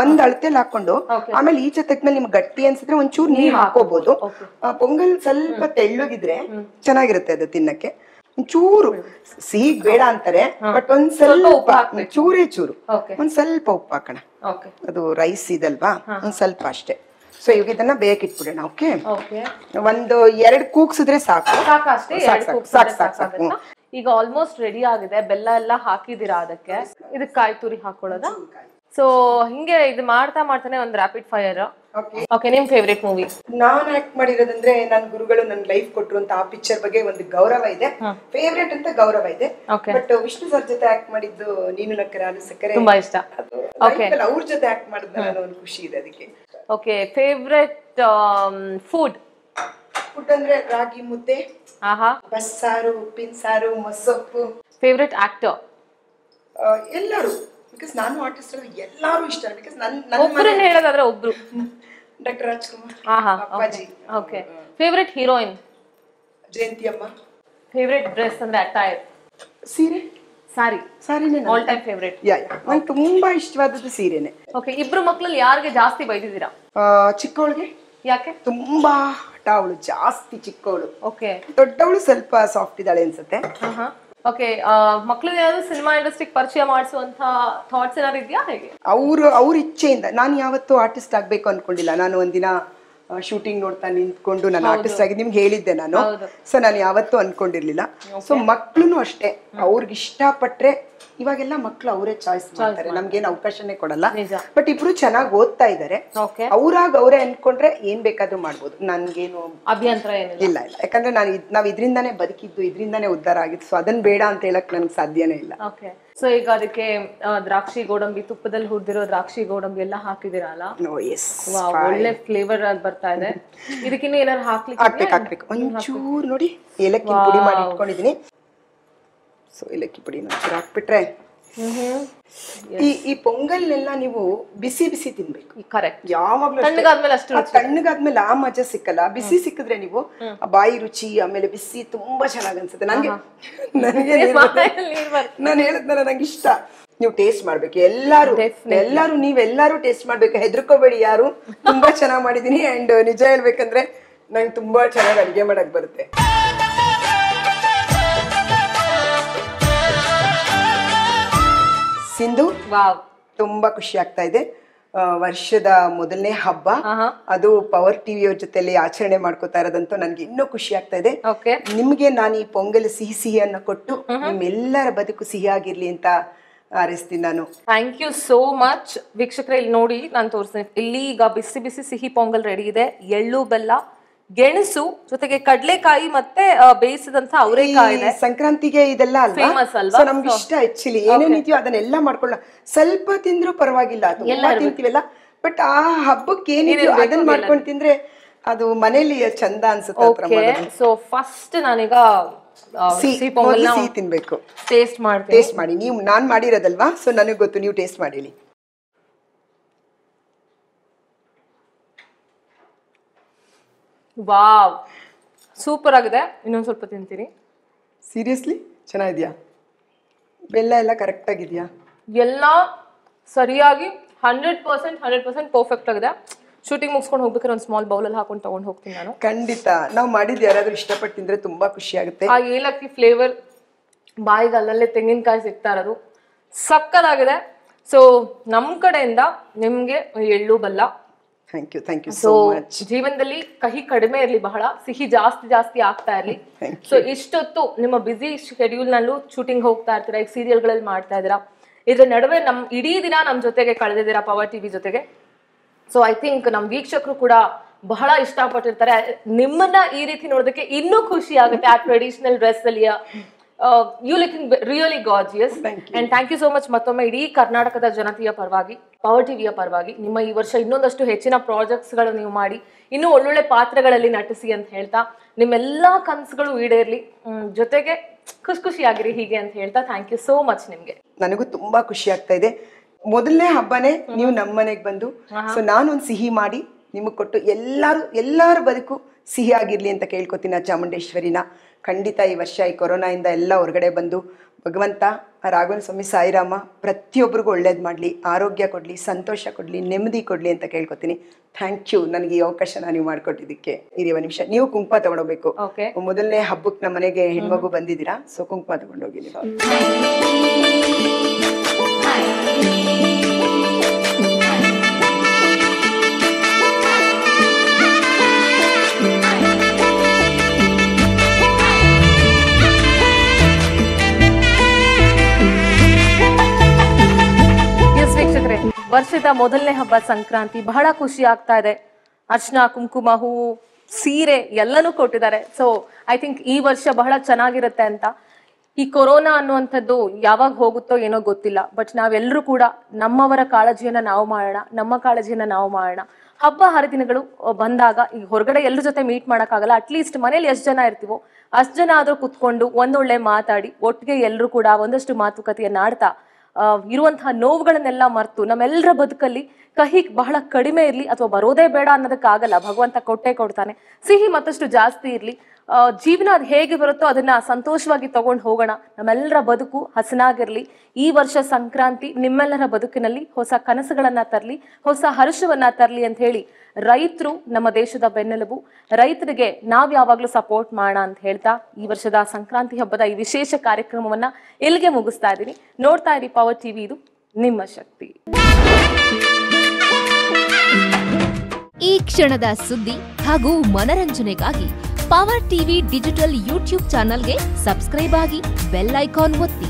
ಒಂದ್ ಅಳತೆಲ್ ಹಾಕೊಂಡು ಆಮೇಲೆ ಈಚೆ ತೆಗ್ದ್ಮೇಲೆ ನಿಮ್ಗೆ ಗಟ್ಟಿ ಅನ್ಸಿದ್ರೆ ಒಂಚೂರ್ ನೀರ್ ಹಾಕೋಬಹುದು ಪೊಂಗಲ್ ಸ್ವಲ್ಪ ತೆಳ್ಳಗಿದ್ರೆ ಚೆನ್ನಾಗಿರುತ್ತೆ ಅದು ತಿನ್ನಕ್ಕೆ. ಒಂಚೂರು. ಸಿಹಿ ಬೇಡ ಅಂತಾರೆ ಬಟ್ ಒಂದ್ ಸ್ವಲ್ಪ ಚೂರೇ ಚೂರು. Okay. ಒಂದ್ ಸ್ವಲ್ಪ ಉಪ್ಪು ಹಾಕೋಣ. ಅದು ರೈಸ್ ಇದಲ್ವಾ? ಒಂದ್ ಸ್ವಲ್ಪ ಅಷ್ಟೇ. ಸೊ ಇವಾಗ ಇದನ್ನ ಬೇಕಿಟ್ಬಿಡೋಣ ಓಕೆ ಓಕೆ ಒಂದು ಎರಡ್ ಕೂಗ್ಸಿದ್ರೆ ಸಾಕು. ಸಾಕು ಸಾಕು ಸಾಕು? ಈಗ ಆಲ್ಮೋಸ್ಟ್ ರೆಡಿ ಆಗಿದೆ ಬೆಲ್ಲ ಎಲ್ಲ ಹಾಕಿದಿರಾ ಅದಕ್ಕೆ? ಇದಕ್ಕೆ ಕಾಯಿ ತುರಿ ಹಾಕೊಳ್ಳೋದ? ಸೊ ಹಿಂಗೆ ಇದು ಮಾಡ್ತಾ ಮಾಡ್ತಾನೆ ಒಂದು ರಾಪಿಡ್ ಫೈರ್ ಓಕೆ ನಿಮ್ ಫೇವ್ರೇಟ್ ಮೂವಿ ನಾನ್ ಆಕ್ಟ್ ಮಾಡಿರೋದಂದ್ರೆ ನನ್ನ ಗುರುಗಳು ನನ್ ಲೈಫ್ ಕೊಟ್ಟಿರುವಂತ ಅಂತ ಆ ಪಿಕ್ಚರ್ ಬಗ್ಗೆ ಒಂದು ಗೌರವ ಇದೆ. ಫೇವ್ರೇಟ್ ಅಂತ ಗೌರವ ಇದೆ. ಬಟ್ ವಿಷ್ಣು ಸರ್ ಜೊತೆ ಆಕ್ಟ್ ಮಾಡಿದ್ದು ನೀನು ನಕ್ಕರೆ ಅದು ಸಕ್ಕರೆ ತುಂಬಾ ಇಷ್ಟ. ಓಕೆ ಅವ್ರ ಜೊತೆ ಆಕ್ಟ್ ಮಾಡಿದ ಅನ್ನೋ ಒಂದು ಖುಷಿ ಇದೆ ಅದಕ್ಕೆ. ಓಕೆ ಫೇವ್ರೇಟ್ ಫುಡ್ ಫುಡ್ ಅಂದ್ರೆ ರಾಗಿ ಮುದ್ದೆ ಆಹಾ. ಬಸ್ಸಾರು ಉಪ್ಪಿನ ಸಾರು ಮೊಸಪ್ಪು. ಫೇವ್ರೇಟ್ ಆಕ್ಟರ್ ಎಲ್ಲರೂ. ಬಿಕಾಸ್ ನಾನು ಆರ್ಟಿಸ್ಟ್ ಎಲ್ಲಾರು ಇಷ್ಟ. ಬಿಕಾಸ್ ನನ್ ನನ್ನ ಒಬ್ರನ್ನ ಹೇಳೋದಾದ್ರೆ ಒಬ್ರು. ಡಾಕ್ಟರ್ ರಾಜ್ಕುಮಾರ್ ಅಪ್ಪಾಜಿ. ಓಕೆ ಫೇವ್ರೆಟ್ ಹೀರೋಯಿನ್ ಜಯಂತಿ ಅಮ್ಮ. ಫೇವ್ರೆಟ್ ಡ್ರೆಸ್ ಅಂದ್ರೆ ಅಟೈರ್ ಸೀರೆ? ಸಾರಿ. ಸಾರಿನೇ ಆಲ್ ಟೈಮ್ ಫೇವ್ರೆಟ್ ಯಾ ನಂಗೆ ತುಂಬಾ ಇಷ್ಟವಾದದ್ದು ಸೀರೆನೆ. ಓಕೆ ಇಬ್ರು ಮಕ್ಕಳಲ್ಲಿ ಯಾರಿಗೆ ಜಾಸ್ತಿ ಬೈದಿದ್ದೀರಾ? ಚಿಕ್ಕವಳಿಗೆ? ಯಾಕೆ? ತುಂಬಾ ಹಠ ಅವಳು ಜಾಸ್ತಿ ಚಿಕ್ಕವಳು. ಓಕೆ ದೊಡ್ಡವಳು ಸ್ವಲ್ಪ ಸಾಫ್ಟ್ ಇದ್ದಾಳೆ ಅನ್ಸುತ್ತೆ. ಓಕೆ ಮಕ್ಳು ಏನಾದ್ರು ಸಿನಿಮಾ ಇಂಡಸ್ಟ್ರಿಗೆ ಪರಿಚಯ ಮಾಡಿಸುವಂತ ಥಾಟ್ಸ್ ಏನಾದ್ರು ಇದೆಯಾ ಹೇಗೆ? ಅವರು ಅವ್ರ ಇಚ್ಛೆಯಿಂದ ನಾನು ಯಾವತ್ತೂ ಆರ್ಟಿಸ್ಟ್ ಆಗಬೇಕು ಅನ್ಕೊಂಡಿಲ್ಲ. ನಾನು ಒಂದಿನ ಶೂಟಿಂಗ್ ನೋಡ್ತಾ ನಿಂತ್ಕೊಂಡು ನಾನು ಆರ್ಟಿಸ್ಟ್ ಆಗಿ ನಿಮ್ಗೆ ಹೇಳಿದ್ದೆ ನಾನು. ಸೊ ನಾನು ಯಾವತ್ತೂ ಅನ್ಕೊಂಡಿರ್ಲಿಲ್ಲ. ಸೊ ಮಕ್ಳು ಅಷ್ಟೇ. ಅವ್ರಿಗೆ ಇಷ್ಟಪಟ್ರೆ ಇವಾಗೆಲ್ಲ ಮಕ್ಳು ಅವರೇ ಚಾಯ್ಸ್ ಮಾಡ್ತಾರೆ. ನಮ್ಗೇನು ಅವಕಾಶನೇ ಕೊಡಲ್ಲ. ಬಟ್ ಇಬ್ರು ಚೆನ್ನಾಗಿ ಓದ್ತಾ ಇದಾರೆ. ಅವ್ರಾಗ ಅವರೇ ಅನ್ಕೊಂಡ್ರೆ ಏನ್ ಬೇಕಾದ್ರೂ ಮಾಡ್ಬೋದು. ನನ್ಗೇನು ಅಭ್ಯಂತರ ಏನಿಲ್ಲ. ಇಲ್ಲ ಇಲ್ಲ. ಯಾಕಂದ್ರೆ ನಾನು ನಾವ್ ಇದ್ರಿಂದಾನೇ ಬದುಕಿದ್ದು ಇದ್ರಿಂದಾನೇ ಉದ್ಧಾರ ಆಗಿತ್ತು. ಸೊ ಅದನ್ನ ಬೇಡ ಅಂತ ಹೇಳಕ್ ನನ್ಗೆ ಸಾಧ್ಯನೇ ಇಲ್ಲ. ಓಕೆ ಸೊ ಈಗ ಅದಕ್ಕೆ ದ್ರಾಕ್ಷಿ ಗೋಡಂಬಿ ತುಪ್ಪದಲ್ಲಿ ಹುರಿದಿರೋ ದ್ರಾಕ್ಷಿ ಗೋಡಂಬಿ ಎಲ್ಲ ಹಾಕಿದಿರಲ್ಲ? ಒಳ್ಳೆ ಫ್ಲೇವರ್ ಆಗಿ ಬರ್ತಾ ಇದೆ. ಇದಕ್ಕಿನ್ನ ಏನಾದ್ರು ಹಾಕ್ಲಿಕ್ಕೆ ಹಾಕ್ಬೇಕು ಹಾಕ್ಬೇಕು. ಒಂಚೂರು ನೋಡಿ ಏಲಕ್ಕಿ ಪುಡಿ ಮಾಡಿ ಇಟ್ಕೊಂಡಿದೀನಿ ಸೊ ಏಲಕ್ಕಿ ಪುಡಿ ಒಂಚೂರು ಹಾಕ್ಬಿಟ್ರೆ. ಈ ಈ ಪೊಂಗಲ್ನೆಲ್ಲ ನೀವು ಬಿಸಿ ಬಿಸಿ ತಿನ್ಬೇಕು. ಕರೆಕ್ಟ್ ಯಾವಾಗ್ಲೂ. ತಣ್ಣಗಾದ್ಮೇಲೆ ಅಷ್ಟು ಆ ತಣ್ಣಗಾದ್ಮೇಲೆ ಆ ಮಜಾ ಸಿಕ್ಕಲ್ಲ. ಬಿಸಿ ಸಿಕ್ಕಿದ್ರೆ ನೀವು ಆ ಬಾಯಿ ರುಚಿ ಆಮೇಲೆ ಬಿಸಿ ತುಂಬಾ ಚೆನ್ನಾಗ್ ಅನ್ಸುತ್ತೆ. ನನಗೆ ನನಗೆ ನಾನು ಹೇಳಿದ್ನಲ್ಲ ನಂಗೆ ಇಷ್ಟ. ನೀವು ಟೇಸ್ಟ್ ಮಾಡ್ಬೇಕು. ಎಲ್ಲಾರು ಎಲ್ಲಾರು ನೀವೆಲ್ಲರೂ ಟೇಸ್ಟ್ ಮಾಡ್ಬೇಕು. ಹೆದರ್ಕೋಬೇಡಿ ಯಾರು. ತುಂಬಾ ಚೆನ್ನಾಗ್ ಮಾಡಿದೀನಿ. ಅಂಡ್ ನಿಜ ಹೇಳ್ಬೇಕಂದ್ರೆ ನಂಗೆ ತುಂಬಾ ಚೆನ್ನಾಗಿ ಅಡಿಗೆ ಮಾಡಕ್ ಬರುತ್ತೆ. ಸಿಂಧು. ತುಂಬಾ ಖುಷಿ ಆಗ್ತಾ ಇದೆ. ವರ್ಷದ ಮೊದಲನೇ ಹಬ್ಬ. ಅದು ಪವರ್ ಟಿವಿಯವ್ರ ಜೊತೆಲಿ ಆಚರಣೆ ಮಾಡ್ಕೋತಾ ಇರೋದಂತೂ ನನ್ಗೆ ಇನ್ನೂ ಖುಷಿ ಆಗ್ತಾ ಇದೆ. ನಿಮ್ಗೆ ನಾನು ಈ ಪೊಂಗಲ್ ಸಿಹಿ ಸಿಹಿಯನ್ನ ಕೊಟ್ಟು ನಿಮ್ಮೆಲ್ಲರ ಬದುಕು ಸಿಹಿಯಾಗಿರ್ಲಿ ಅಂತ ಹಾರೈಸ್ತೀನಿ ನಾನು. ಥ್ಯಾಂಕ್ ಯು ಸೋ ಮಚ್ ವೀಕ್ಷಕರ ಇಲ್ಲಿ ನೋಡಿ ನಾನು ತೋರಿಸ್ತೀನಿ. ಇಲ್ಲಿ ಈಗ ಬಿಸಿ ಬಿಸಿ ಸಿಹಿ ಪೊಂಗಲ್ ರೆಡಿ ಇದೆ. ಎಳ್ಳು ಬೆಲ್ಲ ಗೆಣಸು ಜೊತೆಗೆ ಕಡಲೆಕಾಯಿ ಮತ್ತೆ ಬೇಯಿಸಿದಂತ ಅವರೆಕಾಯಿ ಇದೆ. ಸಂಕ್ರಾಂತಿಗೆ ಇದೆಲ್ಲ ಅಲ್ವಾ? ನಮ್ಗೆ ಇಷ್ಟ ಆಕ್ಚುಲಿ. ಏನೇನಿದೆಯೋ ಅದನ್ನೆಲ್ಲ ಮಾಡ್ಕೊಳ್ಳ ಸ್ವಲ್ಪ ತಿಂದ್ರು ಪರವಾಗಿಲ್ಲ. ಅದು ಎಲ್ಲ ತಿಂತೀವಲ್ಲ? ಬಟ್ ಆ ಹಬ್ಬಕ್ಕೆ ಏನಿದೆಯೋ ಅದನ್ನ ಮಾಡ್ಕೊಂಡು ತಿಂದ್ರೆ ಅದು ಮನೇಲಿ ಚಂದ ಅನ್ಸುತ್ತೆ. ಸೊ ಫಸ್ಟ್ ನಾನೀಗ ಸಿಹಿ ತಿನ್ಬೇಕು. ಟೇಸ್ಟ್ ಮಾಡಿ ಟೇಸ್ಟ್ ಮಾಡಿ. ನೀವು ನಾನ್ ಮಾಡಿರೋದಲ್ವಾ? ಸೊ ನನಗೆ ಗೊತ್ತು. ನೀವು ಟೇಸ್ಟ್ ಮಾಡಿಲಿ ವಾವ್. ಸೂಪರ್ ಆಗಿದೆ. ಇನ್ನೊಂದು ಸ್ವಲ್ಪ ತಿಂತೀನಿ ಸೀರಿಯಸ್ಲಿ ಚೆನ್ನಾಗಿದೆಯಾ? ಬೆಲ್ಲ ಎಲ್ಲ ಕರೆಕ್ಟ್ ಆಗಿದೆಯಾ? ಎಲ್ಲ ಸರಿಯಾಗಿ hundred percent hundred percent perfect ಆಗಿದೆ. ಶೂಟಿಂಗ್ ಮುಗಿಸ್ಕೊಂಡು ಹೋಗ್ಬೇಕಾದ್ರೆ ಒಂದು ಸ್ಮಾಲ್ ಬೌಲಲ್ಲಿ ಹಾಕೊಂಡು ತಗೊಂಡು ಹೋಗ್ತೀನಿ ನಾನು. ಖಂಡಿತ. ನಾವು ಮಾಡಿದ್ದು ಯಾರಾದರೂ ಇಷ್ಟಪಟ್ಟು ತಿಂದರೆ ತುಂಬ ಖುಷಿ ಆಗುತ್ತೆ. ಆ ಏಲಕ್ಕಿ ಫ್ಲೇವರ್ ಬಾಯಿಗೆ ಅಲ್ಲಲ್ಲೇ ತೆಂಗಿನಕಾಯಿ ಸಿಗ್ತಾ ಇರೋದು. ಸಕ್ಕದಾಗಿದೆ ಸೊ ನಮ್ಮ ಕಡೆಯಿಂದ ನಿಮಗೆ ಎಳ್ಳು ಬೆಲ್ಲ thank you thank you so much ಜೀವನದಲ್ಲಿ ಕಹಿ ಕಡಿಮೆ ಇರಲಿ ಬಹಳ ಸಿಹಿ ಜಾಸ್ತಿ ಜಾಸ್ತಿ ಆಗ್ತಾ ಇರಲಿ. ಸೊ ಇಷ್ಟೊತ್ತು ನಿಮ್ಮ ಬ್ಯುಸಿ ಶೆಡ್ಯೂಲ್ ನಲ್ಲೂ ಶೂಟಿಂಗ್ ಹೋಗ್ತಾ ಇರ್ತೀರಾ ಈಗ ಸೀರಿಯಲ್ಗಳಲ್ಲಿ ಮಾಡ್ತಾ ಇದ್ದೀರಾ? ಇದ್ರ ನಡುವೆ ನಮ್ ಇಡೀ ದಿನ ನಮ್ ಜೊತೆಗೆ ಕಳೆದಿದ್ದೀರಾ ಪವರ್ ಟಿವಿ ಜೊತೆಗೆ? ಸೊ ಐ ಥಿಂಕ್ ನಮ್ ವೀಕ್ಷಕರು ಕೂಡ ಬಹಳ ಇಷ್ಟಪಟ್ಟಿರ್ತಾರೆ. ನಿಮ್ಮನ್ನ ಈ ರೀತಿ ನೋಡೋದಕ್ಕೆ ಇನ್ನೂ ಖುಷಿ ಆಗುತ್ತೆ ಆ ಟ್ರೆಡಿಷನಲ್ ಡ್ರೆಸ್ ಅಲ್ಲಿ you looking really gorgeous and thank you so much ಮತ್ತೊಮ್ಮೆ ಇಡೀ ಕರ್ನಾಟಕದ ಜನತೆಯ ಪರವಾಗಿ ಪವರ್ ಟಿವಿಯ ಪರವಾಗಿ ನಿಮ್ಮ ಈ ವರ್ಷ ಇನ್ನೊಂದಷ್ಟು ಹೆಚ್ಚಿನ ಪ್ರಾಜೆಕ್ಟ್ಸ್ಗಳು ನೀವು ಮಾಡಿ ಇನ್ನೂ ಒಳ್ಳೊಳ್ಳೆ ಪಾತ್ರಗಳಲ್ಲಿ ನಟಿಸಿ ಅಂತ ಹೇಳ್ತಾ ನಿಮ್ಮೆಲ್ಲಾ ಕನಸುಗಳು ಈಡೇರ್ಲಿ. ಜೊತೆಗೆ ಖುಷಿ ಖುಷಿಯಾಗಿರಿ ಹೀಗೆ ಅಂತ ಹೇಳ್ತಾ ಥ್ಯಾಂಕ್ ಯು ಸೋ ಮಚ್ ನಿಮಗೆ. ನನಗೂ ತುಂಬಾ ಖುಷಿ ಆಗ್ತಾ ಇದೆ. ಮೊದಲನೇ ಹಬ್ಬನೇ ನೀವು ನಮ್ಮ ಮನೆಗೆ ಬಂದು ಸೊ ನಾನೊಂದು ಸಿಹಿ ಮಾಡಿ ನಿಮಗೆ ಕೊಟ್ಟು ಎಲ್ಲರೂ ಎಲ್ಲರೂ ಬದುಕು ಸಿಹಿ ಆಗಿರಲಿ ಅಂತ ಕೇಳ್ಕೊತೀನಿ ಚಾಮುಂಡೇಶ್ವರಿನ ಖಂಡಿತ ಈ ವರ್ಷ ಈ ಕೊರೋನಾಯಿಂದ ಎಲ್ಲ ಹೊರಗಡೆ ಬಂದು ಭಗವಂತ ರಾಘವನ ಸ್ವಾಮಿ ಸಾಯಿರಾಮ ಪ್ರತಿಯೊಬ್ಬರಿಗೂ ಒಳ್ಳೇದು ಮಾಡಲಿ ಆರೋಗ್ಯ ಕೊಡಲಿ ಸಂತೋಷ ಕೊಡಲಿ ನೆಮ್ಮದಿ ಕೊಡಲಿ ಅಂತ ಕೇಳ್ಕೊತೀನಿ. ಥ್ಯಾಂಕ್ ಯು ನನಗೆ ಈ ಅವಕಾಶನ ನೀವು ಮಾಡಿಕೊಟ್ಟಿದ್ದಕ್ಕೆ ಇರಿ ಒಂದು ನಿಮಿಷ. ನೀವು ಕುಂಕುಮ ತಗೊಂಡೋಗ್ಬೇಕು. ಓಕೆ ಮೊದಲನೇ ಹಬ್ಬಕ್ಕೆ ನಮ್ಮ ಮನೆಗೆ ಹೆಣ್ಮಗು ಬಂದಿದ್ದೀರಾ? ಸೊ ಕುಂಕುಮ ತಗೊಂಡೋಗಿ ನೀವು. ವರ್ಷದ ಮೊದಲನೇ ಹಬ್ಬ ಸಂಕ್ರಾಂತಿ ಬಹಳ ಖುಷಿ ಆಗ್ತಾ ಇದೆ. ಅರ್ಶನ ಕುಂಕುಮ ಹೂವು ಸೀರೆ ಎಲ್ಲನೂ ಕೊಟ್ಟಿದ್ದಾರೆ. ಸೊ ಐ ಥಿಂಕ್ ಈ ವರ್ಷ ಬಹಳ ಚೆನ್ನಾಗಿರುತ್ತೆ ಅಂತ. ಈ ಕೊರೋನಾ ಅನ್ನುವಂಥದ್ದು ಯಾವಾಗ ಹೋಗುತ್ತೋ ಏನೋ ಗೊತ್ತಿಲ್ಲ. ಬಟ್ ನಾವೆಲ್ಲರೂ ಕೂಡ ನಮ್ಮವರ ಕಾಳಜಿಯನ್ನ ನಾವು ಮಾಡೋಣ, ನಮ್ಮ ಕಾಳಜಿಯನ್ನ ನಾವು ಮಾಡೋಣ. ಹಬ್ಬ ಹರಿದಿನಗಳು ಬಂದಾಗ ಈಗ ಹೊರಗಡೆ ಎಲ್ಲರ ಜೊತೆ ಮೀಟ್ ಮಾಡೋಕ್ಕಾಗಲ್ಲ. ಅಟ್ಲೀಸ್ಟ್ ಮನೇಲಿ ಎಷ್ಟು ಜನ ಇರ್ತೀವೋ, ಅಷ್ಟು ಜನ ಆದರೂ ಕುತ್ಕೊಂಡು ಒಂದೊಳ್ಳೆ ಮಾತಾಡಿ, ಒಟ್ಟಿಗೆ ಎಲ್ಲರೂ ಕೂಡ ಒಂದಷ್ಟು ಮಾತುಕತೆಯನ್ನು ಆಡ್ತಾ ಇರುವಂತಹ ನೋವುಗಳನ್ನೆಲ್ಲ ಮರೆತು ನಮ್ಮೆಲ್ಲರ ಬದುಕಲ್ಲಿ ಕಹಿ ಬಹಳ ಕಡಿಮೆ ಇರಲಿ ಅಥವಾ ಬರೋದೇ ಬೇಡ ಅನ್ನೋದಕ್ಕಾಗಲ್ಲ. ಭಗವಂತ ಕೊಟ್ಟೆ ಕೊಡ್ತಾನೆ. ಸಿಹಿ ಮತ್ತಷ್ಟು ಜಾಸ್ತಿ ಇರಲಿ. ಜೀವನ ಅದು ಹೇಗೆ ಬರುತ್ತೋ ಅದನ್ನ ಸಂತೋಷವಾಗಿ ತಗೊಂಡು ಹೋಗೋಣ. ನಮ್ಮೆಲ್ಲರ ಬದುಕು ಹಸನಾಗಿರ್ಲಿ. ಈ ವರ್ಷ ಸಂಕ್ರಾಂತಿ ನಿಮ್ಮೆಲ್ಲರ ಬದುಕಿನಲ್ಲಿ ಹೊಸ ಕನಸುಗಳನ್ನ ತರಲಿ, ಹೊಸ ಹರ್ಷವನ್ನ ತರಲಿ ಅಂತ ಹೇಳಿ ರೈತರು ನಮ್ಮ ದೇಶದ ಬೆನ್ನೆಲುಬು. ರೈತರಿಗೆ ನಾವ್ ಯಾವಾಗ್ಲೂ ಸಪೋರ್ಟ್ ಮಾಡೋಣ ಅಂತ ಹೇಳ್ತಾ ಈ ವರ್ಷದ ಸಂಕ್ರಾಂತಿ ಹಬ್ಬದ ಈ ವಿಶೇಷ ಕಾರ್ಯಕ್ರಮವನ್ನ ಇಲ್ಲಿಗೆ ಮುಗಿಸ್ತಾ ಇದ್ದೀನಿ. ನೋಡ್ತಾ ಇರಿ ಪವರ್ ಟಿವಿ ಇದು ನಿಮ್ಮ ಶಕ್ತಿ. ಈ ಕ್ಷಣದ ಸುದ್ದಿ ಹಾಗೂ ಮನರಂಜನೆಗಾಗಿ ಪವರ್ ಟಿವಿ ಡಿಜಿಟಲ್ ಯೂಟ್ಯೂಬ್ ಚಾನಲ್ಗೆ ಸಬ್ಸ್ಕ್ರೈಬ್ ಆಗಿ ಬೆಲ್ ಐಕಾನ್ ಒತ್ತಿ.